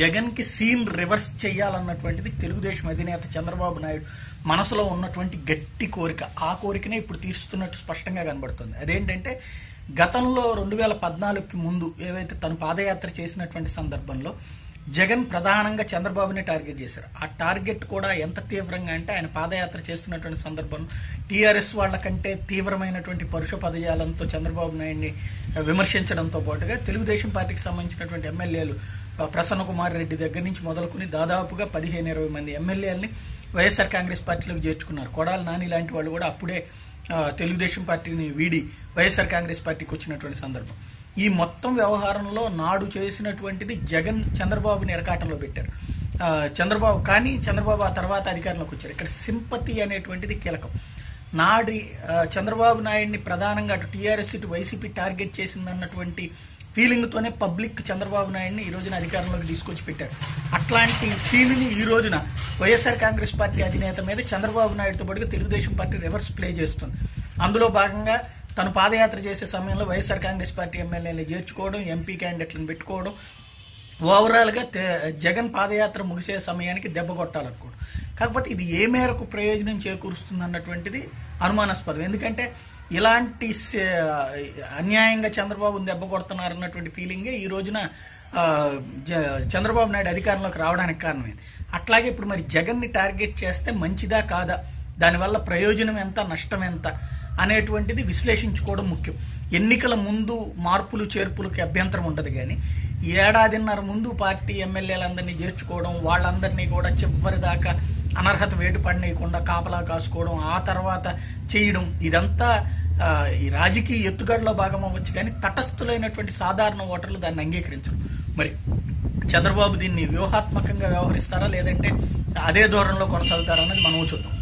జగన్కి scene reverse చేయాలన్నటువంటిది Telugu Desam అధినేత చంద్రబాబు నాయుడు మనసులో ఉన్నటువంటి గట్టి కోరిక. ఆ కోరికనే ఇప్పుడు తీరుస్తున్నట్టు స్పష్టంగా కనబడుతుంది. అదేంటంటే గతంలో రెండు వేల పద్నాలుగుకి ముందు ఏవైతే తను పాదయాత్ర చేసినటువంటి సందర్భంలో జగన్ ప్రధానంగా చంద్రబాబుని టార్గెట్ చేశారు. ఆ టార్గెట్ కూడా ఎంత తీవ్రంగా అంటే ఆయన పాదయాత్ర చేస్తున్నటువంటి సందర్భంలో టీఆర్ఎస్ వాళ్ళ కంటే తీవ్రమైనటువంటి పరుష పదజాలంతో చంద్రబాబు నాయుడిని విమర్శించడంతో పాటుగా తెలుగుదేశం పార్టీకి సంబంధించినటువంటి ఎమ్మెల్యేలు ప్రసన్న కుమార్ రెడ్డి దగ్గర నుంచి మొదలుకుని దాదాపుగా పదిహేను ఇరవై మంది ఎమ్మెల్యేలని వైఎస్ఆర్ కాంగ్రెస్ పార్టీలోకి చేర్చుకున్నారు. కొడాలి నాని లాంటి వాళ్ళు కూడా అప్పుడే తెలుగుదేశం పార్టీని వీడి వైఎస్ఆర్ కాంగ్రెస్ పార్టీకి వచ్చినటువంటి సందర్భం. ఈ మొత్తం వ్యవహారంలో నాడు చేసినటువంటిది జగన్ చంద్రబాబుని నిరకాటంలో పెట్టారు. చంద్రబాబు కానీ చంద్రబాబు ఆ తర్వాత అధికారంలోకి వచ్చారు. ఇక్కడ సింపతి అనేటువంటిది కీలకం. నాడి చంద్రబాబు నాయుడిని ప్రధానంగా అటు టీఆర్ఎస్ ఇటు వైసీపీ టార్గెట్ చేసిందన్నటువంటి ఫీలింగ్తోనే పబ్లిక్ చంద్రబాబు నాయుడిని ఈ రోజున అధికారంలోకి తీసుకొచ్చి పెట్టారు. అట్లాంటి సీన్ని ఈ రోజున వైఎస్ఆర్ కాంగ్రెస్ పార్టీ అధినేత మీద చంద్రబాబు నాయుడుతో పాటుగా తెలుగుదేశం పార్టీ రివర్స్ ప్లే చేస్తుంది. అందులో భాగంగా తను పాదయాత్ర చేసే సమయంలో వైఎస్ఆర్ కాంగ్రెస్ పార్టీ ఎమ్మెల్యేలు చేర్చుకోవడం ఎంపీ క్యాండిడేట్లను పెట్టుకోవడం ఓవరాల్గా జగన్ పాదయాత్ర ముగిసే సమయానికి దెబ్బ కొట్టాలనుకోడు కాకపోతే ఇది ఏ మేరకు ప్రయోజనం చేకూరుస్తుంది అన్నటువంటిది అనుమానాస్పదం. ఎందుకంటే ఇలాంటి సే- అన్యాయంగా చంద్రబాబుని దెబ్బ కొడుతున్నారు అన్నటువంటి ఫీలింగే ఈ రోజున జ- చంద్రబాబు నాయుడు అధికారంలోకి రావడానికి కారణమైంది. అట్లాగే ఇప్పుడు మరి జగన్ని టార్గెట్ చేస్తే మంచిదా కాదా? దానివల్ల ప్రయోజనం ఎంత నష్టం ఎంత? అనేటువంటిది విశ్లేషించుకోవడం ముఖ్యం. ఎన్నికల ముందు మార్పులు చేర్పులకి అభ్యంతరం ఉండదు కానీ ఏడాదిన్నర ముందు పార్టీ ఎమ్మెల్యేలందరినీ చేర్చుకోవడం వాళ్ళందరినీ కూడా చివరిదాకా అనర్హత వేటు పడనీయకుండా కాపలా కాసుకోవడం ఆ తర్వాత చేయడం ఇదంతా ఈ రాజకీయ ఎత్తుగడలో భాగం అవ్వచ్చు కానీ తటస్థులైనటువంటి సాధారణ ఓటర్లు దాన్ని అంగీకరించరు. మరి చంద్రబాబు దీన్ని వ్యూహాత్మకంగా వ్యవహరిస్తారా? లేదంటే అదే ధోరణిలో కొనసాగుతారా అన్నది మనం చూద్దాం.